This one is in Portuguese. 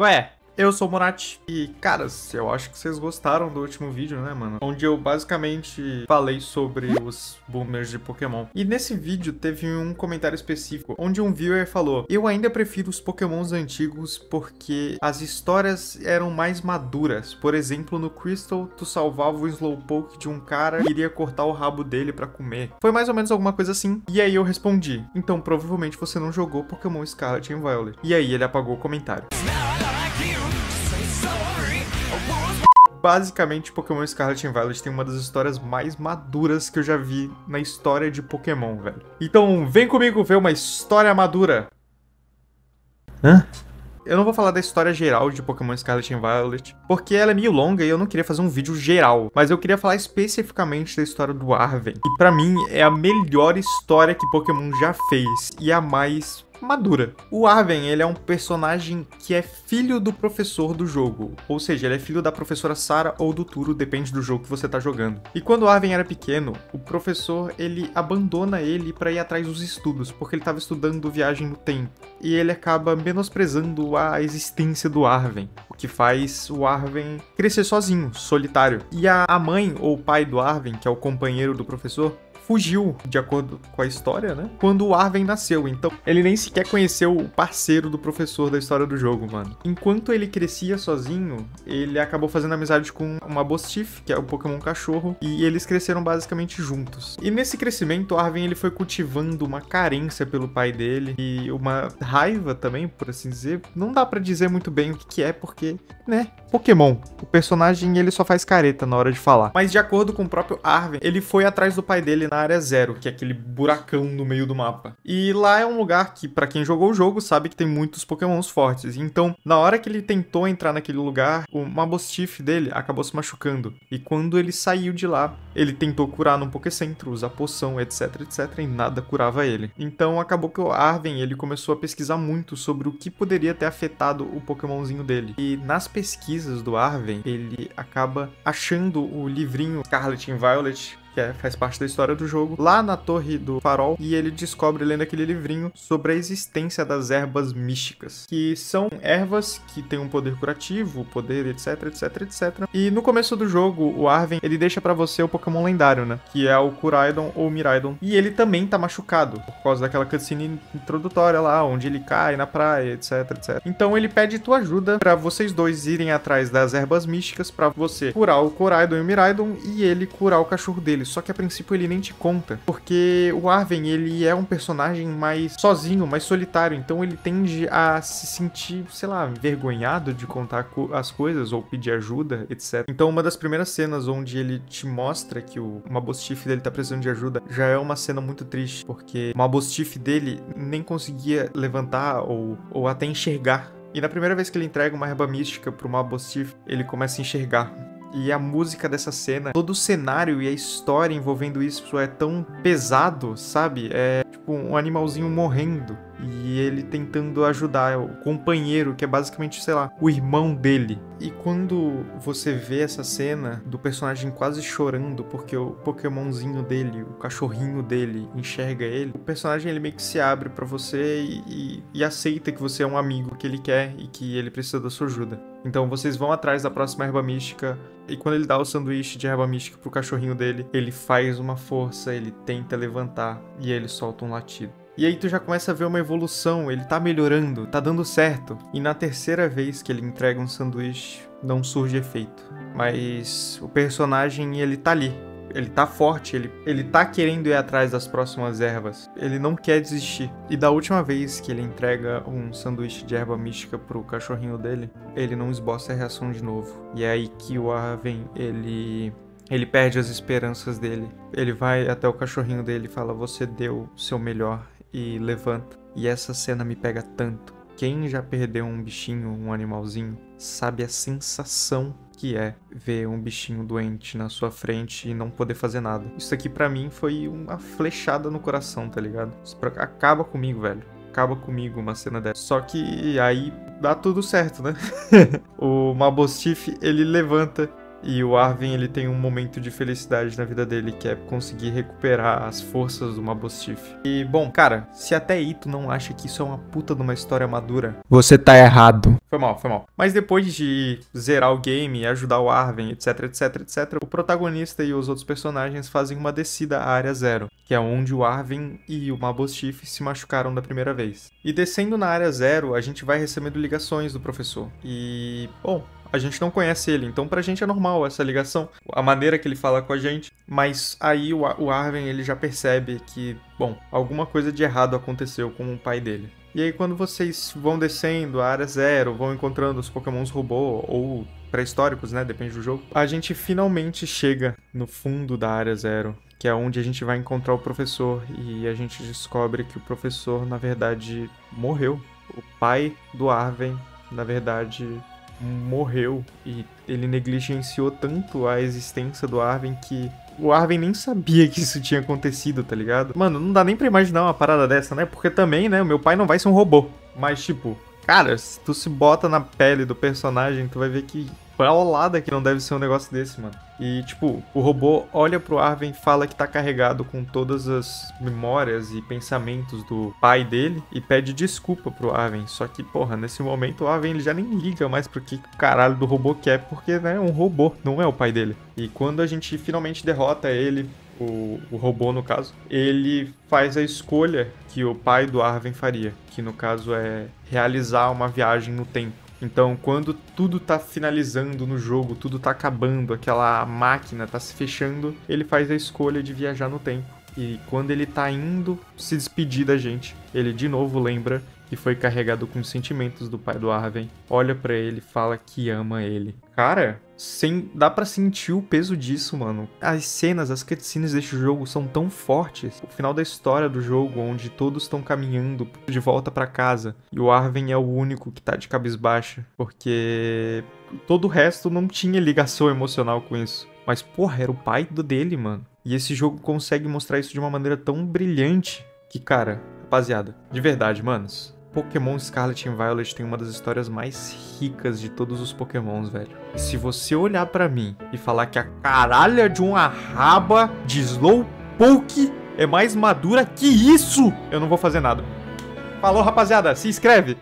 Qual é? Eu sou o Moratti e, caras, eu acho que vocês gostaram do último vídeo, né, mano? Onde eu basicamente falei sobre os boomers de Pokémon. E nesse vídeo teve um comentário específico onde um viewer falou: Eu ainda prefiro os Pokémons antigos porque as histórias eram mais maduras. Por exemplo, no Crystal, tu salvava o Slowpoke de um cara e iria cortar o rabo dele para comer. Foi mais ou menos alguma coisa assim. E aí eu respondi: Então provavelmente você não jogou Pokémon Scarlet e Violet. E aí ele apagou o comentário. Basicamente, Pokémon Scarlet and Violet tem uma das histórias mais maduras que eu já vi na história de Pokémon, velho. Então, vem comigo ver uma história madura. Hã? Eu não vou falar da história geral de Pokémon Scarlet and Violet, porque ela é meio longa e eu não queria fazer um vídeo geral, mas eu queria falar especificamente da história do Arven, que para mim é a melhor história que Pokémon já fez e a mais madura. O Arven, ele é um personagem que é filho do professor do jogo, ou seja, ele é filho da professora Sara ou do Turo, depende do jogo que você tá jogando. E quando o Arven era pequeno, o professor, ele abandona ele para ir atrás dos estudos, porque ele estava estudando viagem no tempo. E ele acaba menosprezando a existência do Arven, o que faz o Arven crescer sozinho, solitário. E a mãe ou pai do Arven, que é o companheiro do professor, fugiu, de acordo com a história, né? Quando o Arven nasceu. Então, ele nem sequer conheceu o parceiro do professor da história do jogo, mano. Enquanto ele crescia sozinho, ele acabou fazendo amizade com uma Bostiff, que é o Pokémon cachorro, e eles cresceram basicamente juntos. E nesse crescimento, o Arven ele foi cultivando uma carência pelo pai dele e uma raiva também, por assim dizer. Não dá para dizer muito bem o que, que é, porque, né? Pokémon. O personagem ele só faz careta na hora de falar. Mas de acordo com o próprio Arven, ele foi atrás do pai dele na área zero, que é aquele buracão no meio do mapa. E lá é um lugar que, para quem jogou o jogo, sabe que tem muitos pokémons fortes. Então, na hora que ele tentou entrar naquele lugar, o Mabostiff dele acabou se machucando. E quando ele saiu de lá, ele tentou curar num Pokécentro, usar poção, etc, etc, e nada curava ele. Então, acabou que o Arven, ele começou a pesquisar muito sobre o que poderia ter afetado o Pokémonzinho dele. E nas pesquisas do Arven, ele acaba achando o livrinho Scarlet and Violet, que é, faz parte da história do jogo, lá na Torre do Farol, e ele descobre lendo aquele livrinho sobre a existência das ervas místicas, que são ervas que têm um poder curativo, poder etc, etc, etc. E no começo do jogo, o Arven, ele deixa para você o Pokémon lendário, né? Que é o Kuraidon ou Miraidon. E ele também tá machucado, por causa daquela cutscene introdutória lá, onde ele cai na praia, etc, etc. Então ele pede tua ajuda para vocês dois irem atrás das ervas místicas para você curar o Kuraidon e o Miraidon e ele curar o cachorro dele só que a princípio ele nem te conta, porque o Arven, ele é um personagem mais sozinho, mais solitário, então ele tende a se sentir, sei lá, envergonhado de contar as coisas ou pedir ajuda, etc. Então uma das primeiras cenas onde ele te mostra que o Mabostiff dele tá precisando de ajuda, já é uma cena muito triste, porque o Mabostiff dele nem conseguia levantar ou, ou até enxergar e na primeira vez que ele entrega uma erva mística pro Mabostiff, ele começa a enxergar e a música dessa cena, todo o cenário e a história envolvendo isso é tão pesado, sabe? É tipo um animalzinho morrendo e ele tentando ajudar o companheiro, que é basicamente, sei lá, o irmão dele. E quando você vê essa cena do personagem quase chorando porque o Pokémonzinho dele, o cachorrinho dele, enxerga ele, o personagem ele meio que se abre para você e, e, e aceita que você é um amigo que ele quer e que ele precisa da sua ajuda. Então vocês vão atrás da próxima erva mística e quando ele dá o sanduíche de erva mística pro cachorrinho dele, ele faz uma força, ele tenta levantar e ele solta um latido. E aí tu já começa a ver uma evolução, ele tá melhorando, tá dando certo. E na terceira vez que ele entrega um sanduíche, não surge efeito. Mas o personagem, ele tá ali. Ele tá forte, ele, ele tá querendo ir atrás das próximas ervas. Ele não quer desistir. E da última vez que ele entrega um sanduíche de erva mística pro cachorrinho dele, ele não esboça a reação de novo. E é aí que o Arven, ele ele perde as esperanças dele. Ele vai até o cachorrinho dele e fala: Você deu o seu melhor e levanta. E essa cena me pega tanto. Quem já perdeu um bichinho, um animalzinho, sabe a sensação que é ver um bichinho doente na sua frente e não poder fazer nada. Isso aqui para mim foi uma flechada no coração, tá ligado? Isso acaba comigo, velho. Acaba comigo uma cena dessa. Só que aí dá tudo certo, né? o Mabostiff, ele levanta E o Arvin, ele tem um momento de felicidade na vida dele, que é conseguir recuperar as forças do Mabostiff. E, bom, cara, se até tu não acha que isso é uma puta de uma história madura, você tá errado. Foi mal, foi mal. Mas depois de zerar o game e ajudar o Arven, etc, etc, etc, o protagonista e os outros personagens fazem uma descida à área zero, que é onde o Arven e o Mabostiff se machucaram da primeira vez. E descendo na área zero, a gente vai recebendo ligações do professor. E, bom, a gente não conhece ele, então pra gente é normal essa ligação, a maneira que ele fala com a gente, mas aí o, o Arven ele já percebe que, bom, alguma coisa de errado aconteceu com o pai dele. E aí quando vocês vão descendo a área zero, vão encontrando os pokémons robô ou pré-históricos, né, depende do jogo, a gente finalmente chega no fundo da área zero, que é onde a gente vai encontrar o professor e a gente descobre que o professor na verdade morreu. O pai do Arven, na verdade, morreu e ele negligenciou tanto a existência do Arven que o Arven nem sabia que isso tinha acontecido, tá ligado? Mano, não dá nem pra imaginar uma parada dessa, né? Porque também, né, o meu pai não vai ser um robô. Mas, tipo, cara, se tu se bota na pele do personagem, tu vai ver que paulada que não deve ser um negócio desse, mano. E, tipo, o robô olha pro Arven e fala que tá carregado com todas as memórias e pensamentos do pai dele e pede desculpa pro Arven. Só que, porra, nesse momento o Arven ele já nem liga mais pro que o caralho do robô quer, porque, né, é um robô, não é o pai dele. E quando a gente finalmente derrota ele, o, o, robô no caso, ele faz a escolha que o pai do Arven faria, que no caso é realizar uma viagem no tempo. Então, quando tudo tá finalizando no jogo, tudo tá acabando, aquela máquina tá se fechando, ele faz a escolha de viajar no tempo. E quando ele tá indo se despedir da gente, ele de novo lembra que foi carregado com os sentimentos do pai do Arven, olha para ele, fala que ama ele. Cara, sem dá para sentir o peso disso, mano. As cenas, as cutscenes deste jogo são tão fortes. O final da história do jogo, onde todos estão caminhando de volta para casa e o Arven é o único que tá de cabisbaixa, porque todo o resto não tinha ligação emocional com isso. Mas porra, era o pai do dele, mano. E esse jogo consegue mostrar isso de uma maneira tão brilhante que, cara, rapaziada, de verdade, manos, Pokémon Scarlet e Violet tem uma das histórias mais ricas de todos os Pokémons, velho. E se você olhar para mim e falar que a caralha de uma raba de Slowpoke é mais madura que isso, eu não vou fazer nada. Falou, rapaziada, se inscreve!